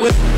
with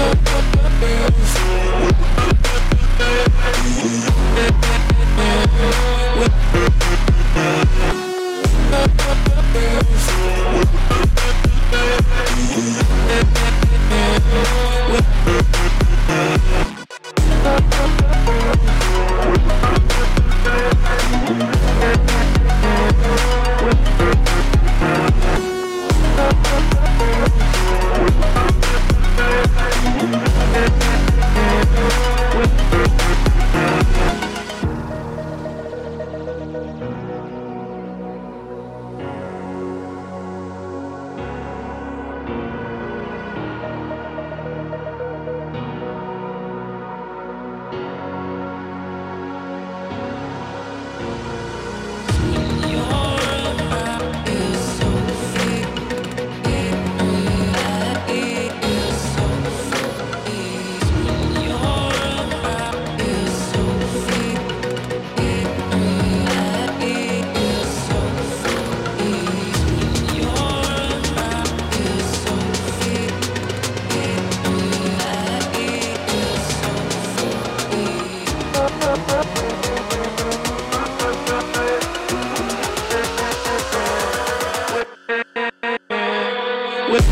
With